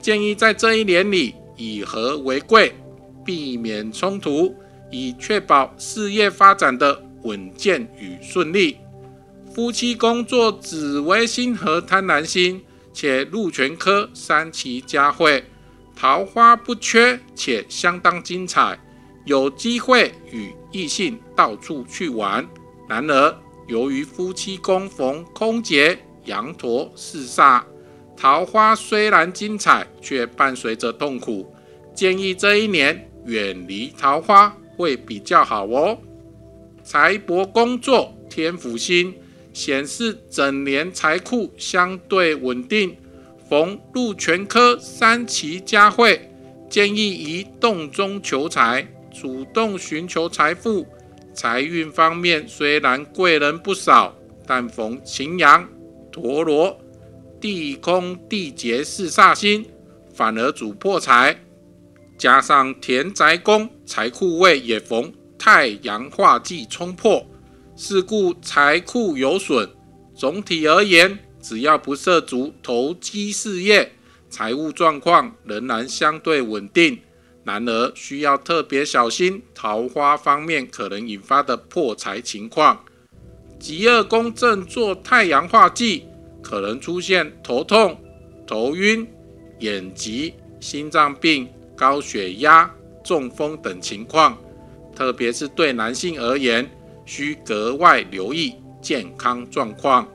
建议在这一年里以和为贵，避免冲突，以确保事业发展的稳健与顺利。夫妻工作紫微星和贪婪星，且禄全科三奇佳会，桃花不缺且相当精彩，有机会与。异性到处去玩。然而，由于夫妻宫逢空劫、羊驼四煞，桃花虽然精彩，却伴随着痛苦。建议这一年远离桃花会比较好哦。财帛工作天府星显示整年财库相对稳定，逢禄全科三奇佳会，建议移动中求财，主动寻求财富。财运方面虽然贵人不少，但逢擎羊、陀罗、地空、地劫四煞星，反而主破财。加上田宅宫财库位也逢太阳化忌冲破。是故财库有损，总体而言，只要不涉足投机事业，财务状况仍然相对稳定。然而，需要特别小心桃花方面可能引发的破财情况。极恶宫正做太阳化忌，可能出现头痛、头晕、眼疾、心脏病、高血压、中风等情况，特别是对男性而言。需格外留意健康状况。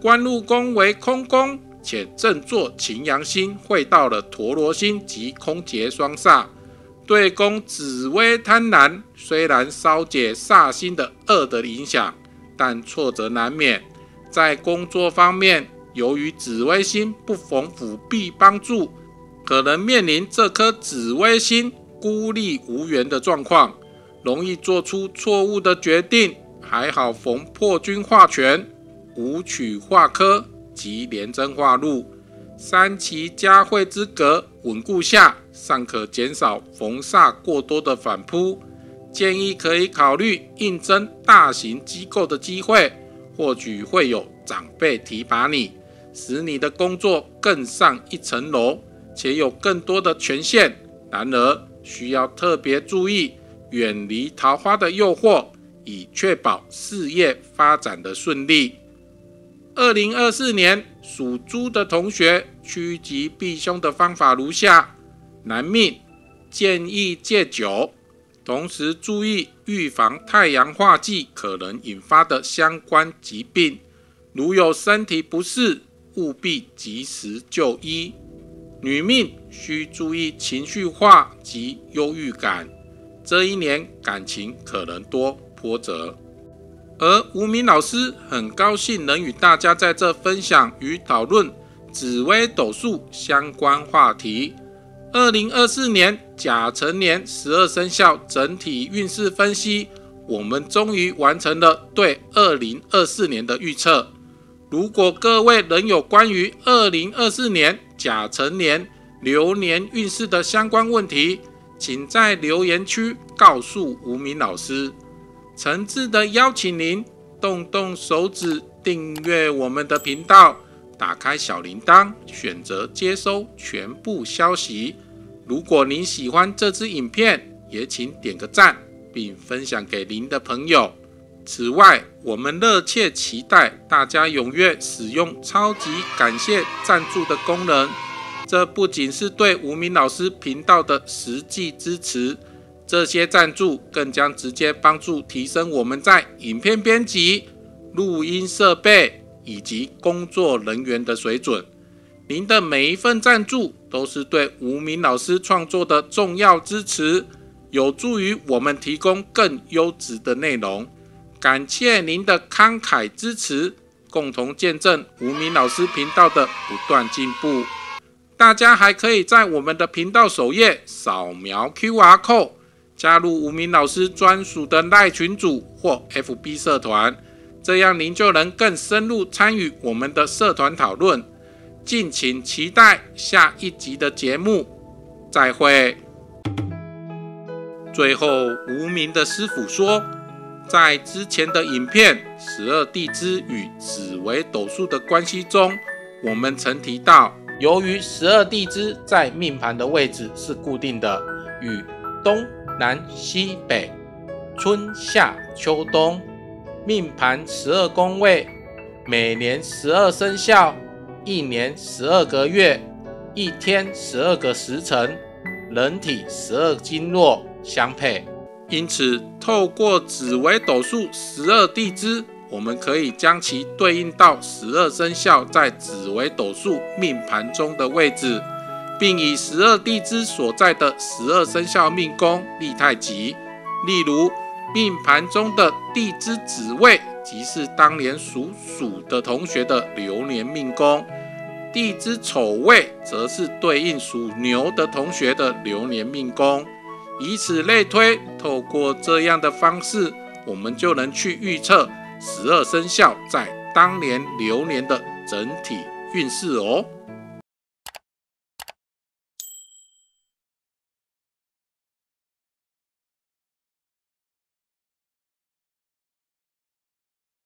官禄宫为空宫，且正坐擎羊星会到了陀罗星及空劫双煞，对宫紫微贪婪。虽然稍解煞星的恶的影响，但挫折难免。在工作方面，由于紫微星不逢辅弼帮助，可能面临这颗紫微星孤立无援的状况。容易做出错误的决定，还好逢破军化权、武曲化科及廉政化禄，三奇佳会之格稳固下，尚可减少逢煞过多的反扑。建议可以考虑应征大型机构的机会，或许会有长辈提拔你，使你的工作更上一层楼，且有更多的权限。然而需要特别注意。远离桃花的诱惑，以确保事业发展的顺利。二零二四年属猪的同学趋吉避凶的方法如下：男命建议戒酒，同时注意预防太阳化忌可能引发的相关疾病。如有身体不适，务必及时就医。女命需注意情绪化及忧郁感。这一年感情可能多波折，而吴明老师很高兴能与大家在这分享与讨论紫微斗数相关话题。二零二四年甲辰年十二生肖整体运势分析，我们终于完成了对二零二四年的预测。如果各位仍有关于二零二四年甲辰年流年运势的相关问题，请在留言区告诉吴明老师，诚挚的邀请您动动手指订阅我们的频道，打开小铃铛，选择接收全部消息。如果您喜欢这支影片，也请点个赞，并分享给您的朋友。此外，我们热切期待大家踊跃使用超级感谢赞助的功能。这不仅是对无名老师频道的实际支持，这些赞助更将直接帮助提升我们在影片编辑、录音设备以及工作人员的水准。您的每一份赞助都是对无名老师创作的重要支持，有助于我们提供更优质的内容。感谢您的慷慨支持，共同见证无名老师频道的不断进步。大家还可以在我们的频道首页扫描 QR code，加入无名老师专属的赖群组或 FB 社团，这样您就能更深入参与我们的社团讨论。敬请期待下一集的节目，再会。最后，无名的师傅说，在之前的影片《十二地支与紫微斗数的关系》中，我们曾提到。由于十二地支在命盘的位置是固定的，与东南西北、春夏秋冬命盘十二宫位，每年十二生肖，一年十二个月，一天十二个时辰，人体十二经络相配。因此，透过紫微斗数十二地支，我们可以将其对应到十二生肖在紫微斗数命盘中的位置，并以十二地支所在的十二生肖命宫立太极。例如，命盘中的地支子位，即是当年属鼠的同学的流年命宫；地支丑位，则是对应属牛的同学的流年命宫。以此类推，透过这样的方式，我们就能去预测十二生肖在当年流年的整体运势哦。